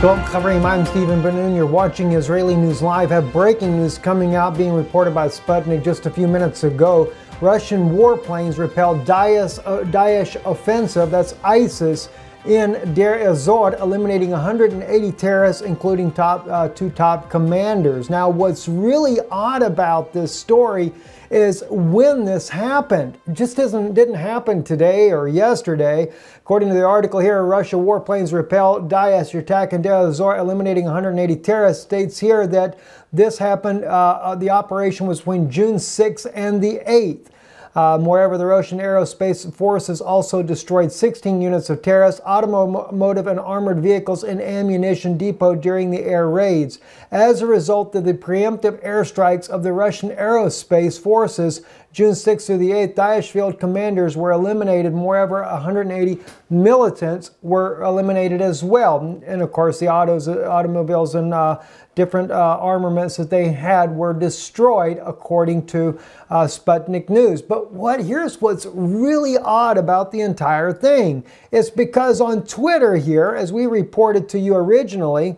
Shalom Chavrim, I'm Stephen Ben-Nun. You're watching Israeli News Live. Have breaking news coming out being reported by Sputnik just a few minutes ago. Russian warplanes repelled Daesh, uh, Daesh offensive, that's ISIS, in Deir ez-Zor, eliminating 180 terrorists, including top uh, two top commanders. Now, what's really odd about this story is when this happened. It just doesn't didn't happen today or yesterday. According to the article here, Russia warplanes repelled Daesh attack in Deir ez-Zor, eliminating 180 terrorists. States here that this happened. Uh, uh the operation was between June 6th and the 8th. Uh, moreover, the Russian Aerospace Forces also destroyed 16 units of terrorist, automotive, and armored vehicles and ammunition depot during the air raids. As a result of the preemptive airstrikes of the Russian Aerospace Forces, June 6th through the 8th, Daesh field commanders were eliminated. Moreover, 180 militants were eliminated as well. And of course, the autos, automobiles and uh, different uh, armaments that they had were destroyed, according to uh, Sputnik News. But what here's what's really odd about the entire thing. It's because on Twitter here, as we reported to you originally,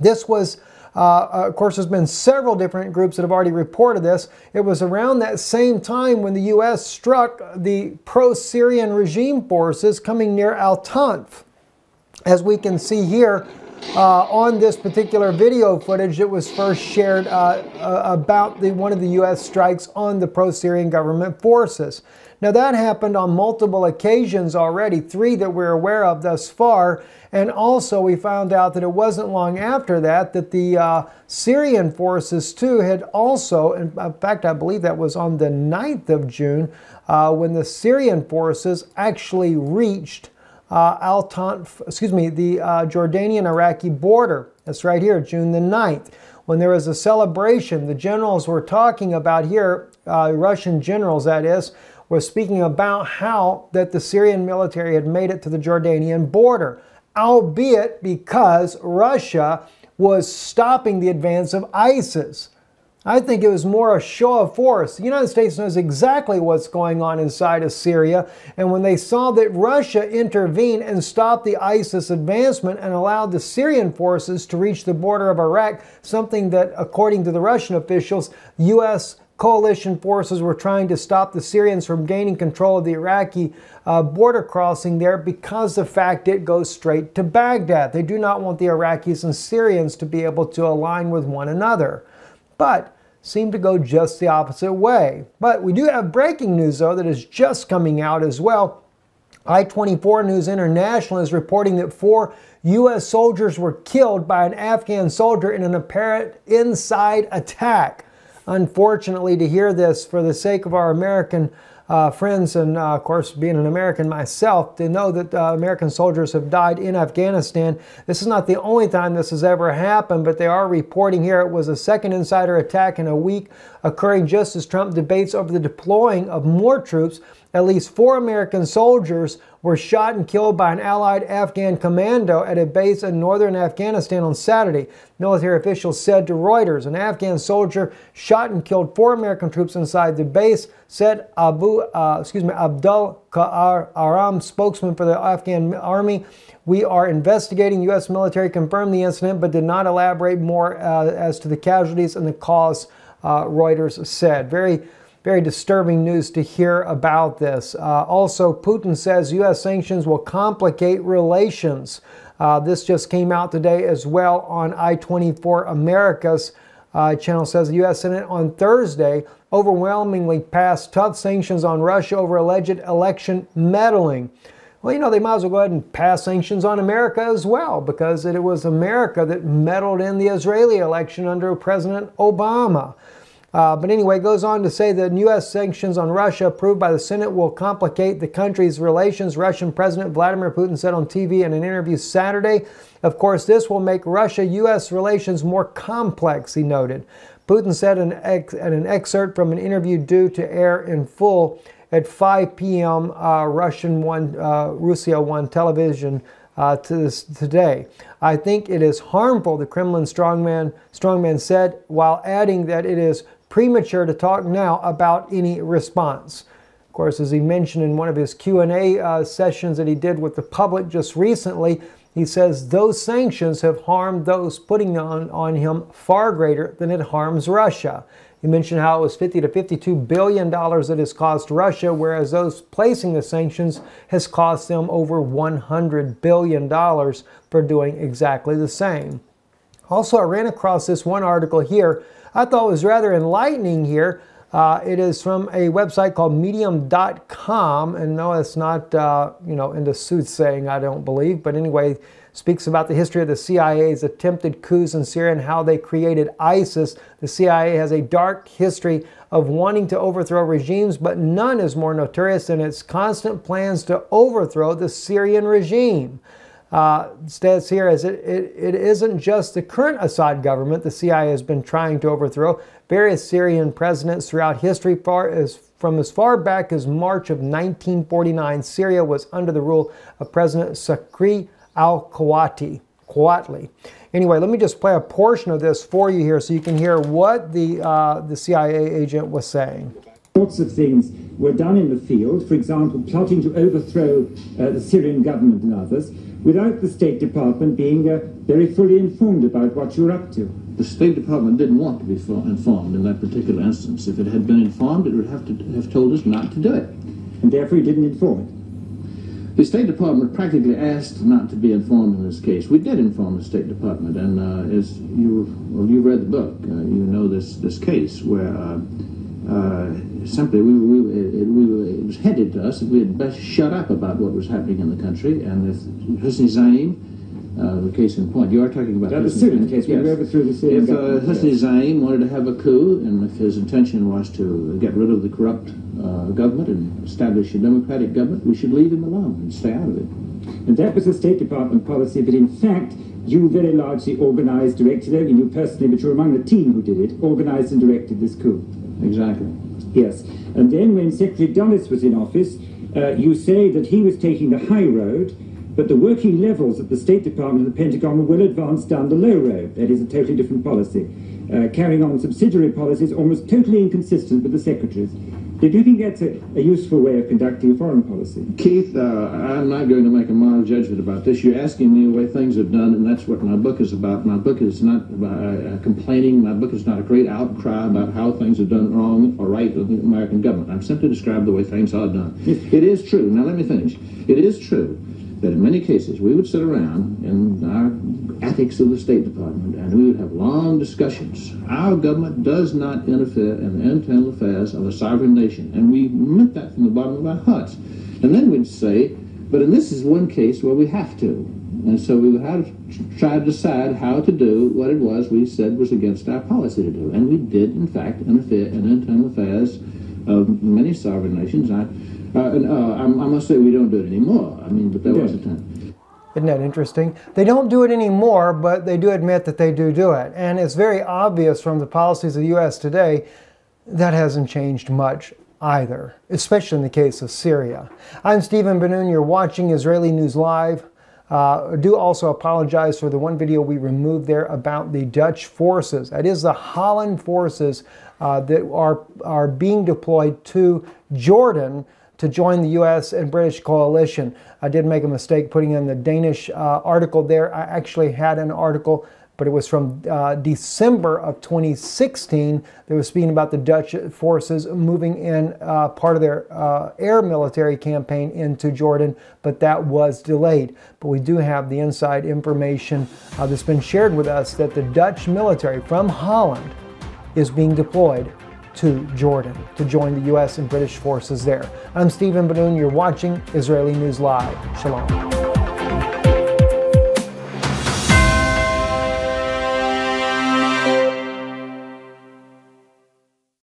this was uh, of course, there's been several different groups that have already reported this. It was around that same time when the U.S. struck the pro Syrian regime forces coming near Al Tanf. As we can see here, uh, on this particular video footage that was first shared uh, uh, about the, one of the U.S. strikes on the pro-Syrian government forces. Now that happened on multiple occasions already, three that we're aware of thus far, and also we found out that it wasn't long after that that the uh, Syrian forces too had also, in fact I believe that was on the 9th of June, uh, when the Syrian forces actually reached uh, Al excuse me, the uh, Jordanian-Iraqi border. That's right here, June the 9th. When there was a celebration, the generals were talking about here, uh, Russian generals that is, were speaking about how that the Syrian military had made it to the Jordanian border, albeit because Russia was stopping the advance of ISIS. I think it was more a show of force. The United States knows exactly what's going on inside of Syria, and when they saw that Russia intervened and stopped the ISIS advancement and allowed the Syrian forces to reach the border of Iraq, something that, according to the Russian officials, U.S coalition forces were trying to stop the Syrians from gaining control of the Iraqi uh, border crossing there because the fact it goes straight to Baghdad. They do not want the Iraqis and Syrians to be able to align with one another. But seem to go just the opposite way. But we do have breaking news, though, that is just coming out as well. I 24 News International is reporting that four U.S. soldiers were killed by an Afghan soldier in an apparent inside attack. Unfortunately, to hear this, for the sake of our American uh, friends, and uh, of course, being an American myself, to know that uh, American soldiers have died in Afghanistan. This is not the only time this has ever happened, but they are reporting here it was a second insider attack in a week, occurring just as Trump debates over the deploying of more troops. At least four American soldiers were shot and killed by an allied Afghan commando at a base in northern Afghanistan on Saturday. Military officials said to Reuters an Afghan soldier shot and killed four American troops inside the base, said Abu, uh, excuse me, Abdul Qahar Aram, spokesman for the Afghan army. We are investigating. U.S. military confirmed the incident but did not elaborate more uh, as to the casualties and the cause, uh, Reuters said. Very very disturbing news to hear about this. Uh, also, Putin says U.S. sanctions will complicate relations. Uh, this just came out today as well on I 24 America's uh, channel. Says the U.S. Senate on Thursday overwhelmingly passed tough sanctions on Russia over alleged election meddling. Well, you know, they might as well go ahead and pass sanctions on America as well because it was America that meddled in the Israeli election under President Obama. Uh, but anyway, goes on to say that U.S. sanctions on Russia approved by the Senate will complicate the country's relations, Russian President Vladimir Putin said on TV in an interview Saturday. Of course, this will make Russia U.S. relations more complex, he noted. Putin said in, an excerpt from an interview due to air in full at 5 p.m. Uh, Russian one, uh, Russia one television uh, to this today. I think it is harmful, the Kremlin strongman, strongman said, while adding that it is premature to talk now about any response. Of course, as he mentioned in one of his Q&A uh, sessions that he did with the public just recently, He says those sanctions have harmed those putting on, on him far greater than it harms Russia. He mentioned how it was 50 to 52 billion dollars that has cost Russia, whereas those placing the sanctions has cost them over 100 billion dollars for doing exactly the same. Also, I ran across this one article here I thought was rather enlightening here. Uh, it is from a website called Medium.com, and no, it's not uh, you know into soothsaying, I don't believe, but anyway, speaks about the history of the CIA's attempted coups in Syria and how they created ISIS. The CIA has a dark history of wanting to overthrow regimes, but none is more notorious than its constant plans to overthrow the Syrian regime uh, states here as it, it, it isn't just the current Assad government the CIA has been trying to overthrow. Various Syrian presidents throughout history, far as from as far back as March of 1949, Syria was under the rule of President Sakri al-Quwati. Quwatli. Anyway, let me just play a portion of this for you here so you can hear what the, uh, the CIA agent was saying. Lots of things were done in the field, for example, plotting to overthrow uh, the Syrian government and others without the State Department being uh, very fully informed about what you're up to. The State Department didn't want to be informed in that particular instance. If it had been informed, it would have to have told us not to do it. And therefore, you didn't inform it? The State Department practically asked not to be informed in this case. We did inform the State Department, and uh, as you well, you read the book, uh, you know this this case where uh, uh, simply we, we, it, we, it was headed to us that we had best shut up about what was happening in the country. And if Husni Zaim, uh, the case in point, you are talking about the Syrian case. Yes. We overthrew the Syrian If uh, yes. Zaim wanted to have a coup, and if his intention was to get rid of the corrupt uh, government and establish a democratic government, we should leave him alone and stay out of it. And that was the State Department policy. But in fact, you very largely organized, directed, only you personally, but you're among the team who did it, organized and directed this coup. Exactly. Yes. And then when Secretary Dulles was in office, uh, you say that he was taking the high road, but the working levels at the State Department and the Pentagon will advance down the low road. That is a totally different policy. Uh, carrying on subsidiary policies almost totally inconsistent with the secretaries. Did you think that's a, a, useful way of conducting a foreign policy? Keith, uh, I'm not going to make a moral judgment about this. You're asking me the way things are done, and that's what my book is about. My book is not uh, complaining. My book is not a great outcry about how things are done wrong or right with the American government. I'm simply describing the way things are done. It is true. Now, let me finish. It is true that in many cases we would sit around in our attics of the State Department and we would have long discussions. Our government does not interfere in the internal affairs of a sovereign nation, and we meant that from the bottom of our hearts. And then we'd say, but in this is one case where we have to. And so we would have to try to decide how to do what it was we said was against our policy to do. And we did, in fact, interfere in internal affairs of many sovereign nations. I, uh, and, uh, I, I, must say we don't do it anymore. I mean, but there was a time. Isn't that interesting? They don't do it anymore, but they do admit that they do do it. And it's very obvious from the policies of the U.S. today that hasn't changed much either, especially in the case of Syria. I'm Stephen Ben-Nun. You're watching Israeli News Live. Uh, do also apologize for the one video we removed there about the Dutch forces. That is the Holland forces uh, that are, are being deployed to Jordan to join the U.S. and British coalition. I did make a mistake putting in the Danish uh, article there. I actually had an article, but it was from uh, December of 2016 that was speaking about the Dutch forces moving in uh, part of their uh, air military campaign into Jordan, but that was delayed. But we do have the inside information uh, that's been shared with us that the Dutch military from Holland is being deployed to Jordan to join the U.S. and British forces there. I'm Stephen Ben-Nun. You're watching Israeli News Live. Shalom.